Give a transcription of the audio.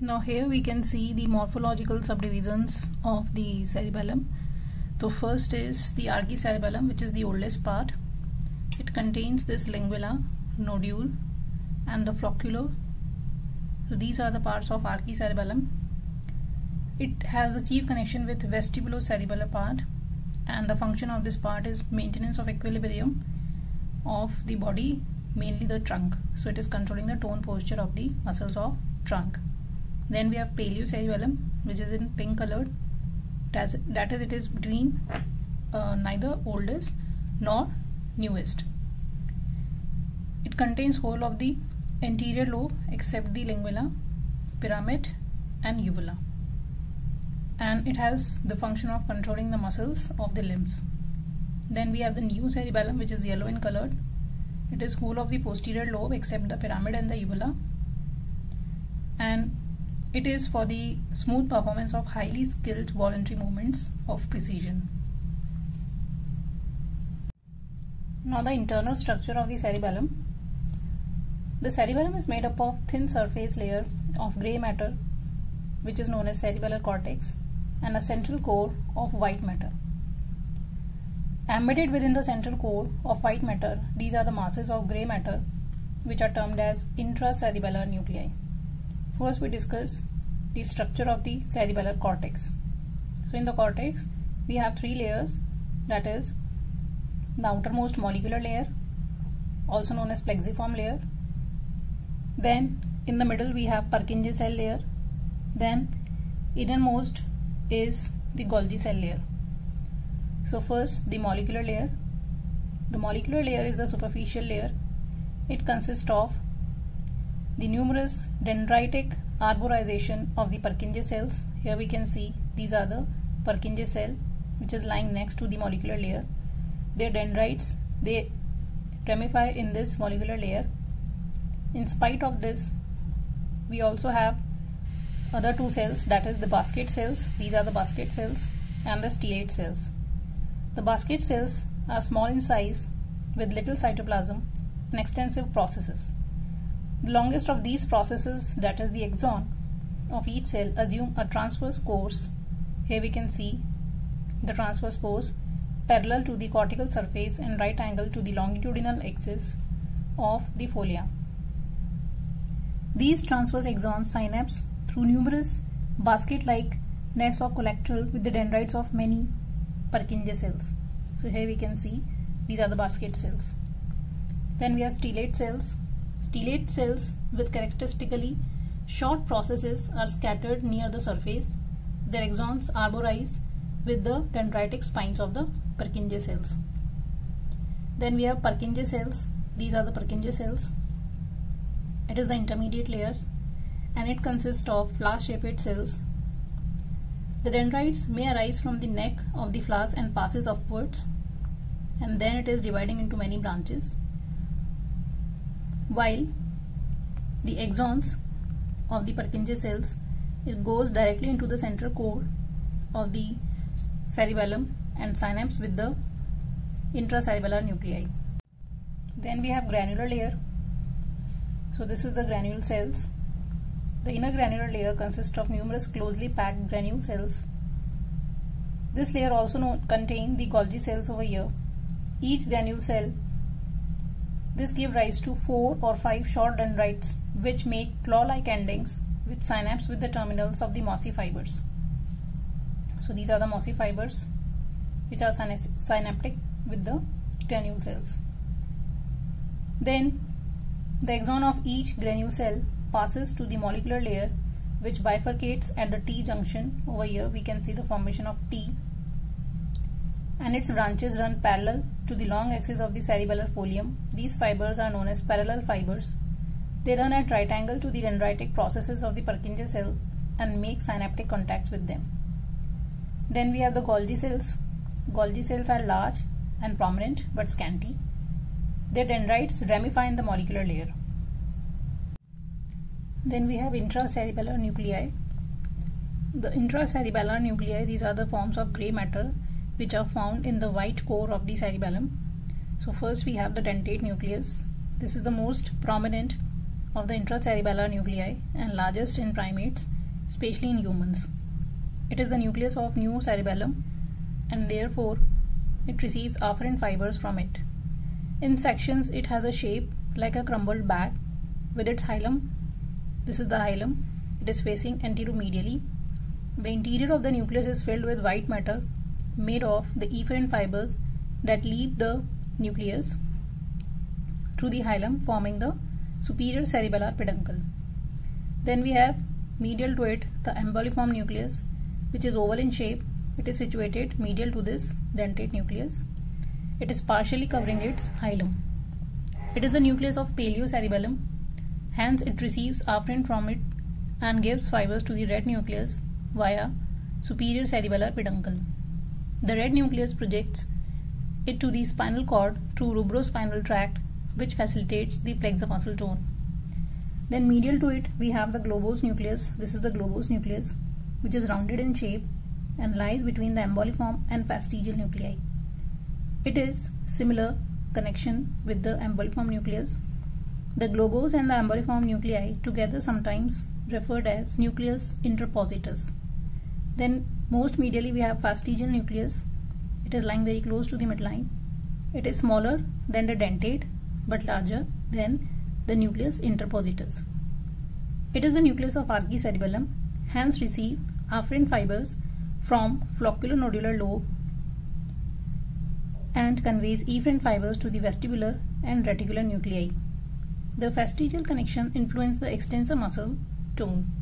Now here we can see the morphological subdivisions of the cerebellum. So first is the archicerebellum which is the oldest part. It contains this lingula, nodule and the flocculo. So these are the parts of archicerebellum. It has a chief connection with vestibulocerebellar part and the function of this part is maintenance of equilibrium of the body mainly the trunk so it is controlling the tone posture of the muscles of trunk then we have paleocerebellum which is in pink colored. That is it is between uh, neither oldest nor newest. It contains whole of the anterior lobe except the lingula pyramid and uvula. And it has the function of controlling the muscles of the limbs. Then we have the neocerebellum which is yellow in colored. It is whole of the posterior lobe except the pyramid and the uvula. And it is for the smooth performance of highly skilled voluntary movements of precision. Now the internal structure of the cerebellum. The cerebellum is made up of thin surface layer of grey matter which is known as cerebellar cortex and a central core of white matter. Embedded within the central core of white matter, these are the masses of grey matter which are termed as intracerebellar nuclei. First we discuss the structure of the cerebellar cortex. So in the cortex we have three layers that is the outermost molecular layer also known as plexiform layer. Then in the middle we have Purkinje cell layer. Then innermost is the Golgi cell layer. So first the molecular layer. The molecular layer is the superficial layer. It consists of the numerous dendritic arborization of the Purkinje cells. Here we can see these are the Purkinje cell which is lying next to the molecular layer. Their dendrites, they ramify in this molecular layer. In spite of this, we also have other two cells that is the basket cells. These are the basket cells and the stellate cells. The basket cells are small in size with little cytoplasm and extensive processes. The longest of these processes, that is the axon of each cell, assume a transverse course. Here we can see the transverse course parallel to the cortical surface and right angle to the longitudinal axis of the folia. These transverse axons synapse through numerous basket-like nets of collateral with the dendrites of many Purkinje cells. So here we can see these are the basket cells. Then we have stellate cells Stellate cells with characteristically short processes are scattered near the surface. Their axons arborize with the dendritic spines of the Purkinje cells. Then we have Purkinje cells. These are the Purkinje cells. It is the intermediate layers and it consists of flower-shaped cells. The dendrites may arise from the neck of the flowers and passes upwards and then it is dividing into many branches while the axons of the Purkinje cells it goes directly into the central core of the cerebellum and synapse with the intracerebellar nuclei. Then we have granular layer. So this is the granule cells. The inner granular layer consists of numerous closely packed granule cells. This layer also contains the Golgi cells over here. Each granule cell this gives rise to four or five short dendrites which make claw-like endings which synapse with the terminals of the mossy fibers. So these are the mossy fibers which are synaptic with the granule cells. Then the axon of each granule cell passes to the molecular layer which bifurcates at the T junction. Over here we can see the formation of T and its branches run parallel to the long axis of the cerebellar folium. These fibers are known as parallel fibers. They run at right angle to the dendritic processes of the Purkinje cell and make synaptic contacts with them. Then we have the Golgi cells. Golgi cells are large and prominent but scanty. Their dendrites ramify in the molecular layer. Then we have intracerebellar nuclei. The intracerebellar nuclei, these are the forms of grey matter which are found in the white core of the cerebellum. So first we have the dentate nucleus. This is the most prominent of the intracerebellar nuclei and largest in primates, especially in humans. It is the nucleus of neocerebellum and therefore it receives afferent fibers from it. In sections it has a shape like a crumbled bag with its hilum. This is the hilum. It is facing anteromedially. The interior of the nucleus is filled with white matter made of the efferent fibers that leave the nucleus through the hilum forming the superior cerebellar peduncle. Then we have medial to it the emboliform nucleus which is oval in shape. It is situated medial to this dentate nucleus. It is partially covering its hilum. It is the nucleus of paleocerebellum. Hence it receives afferent from it and gives fibers to the red nucleus via superior cerebellar peduncle. The red nucleus projects it to the spinal cord through rubrospinal tract which facilitates the flexor muscle tone. Then medial to it we have the globose nucleus. This is the globose nucleus which is rounded in shape and lies between the emboliform and fastigial nuclei. It is similar connection with the emboliform nucleus. The globose and the emboliform nuclei together sometimes referred as nucleus interpositus. Then most medially we have fastigial nucleus. It is lying very close to the midline. It is smaller than the dentate but larger than the nucleus interpositus. It is the nucleus of archicerebellum, hence receive afferent fibers from flocculonodular lobe and conveys efferent fibers to the vestibular and reticular nuclei. The fastigial connection influence the extensor muscle tone.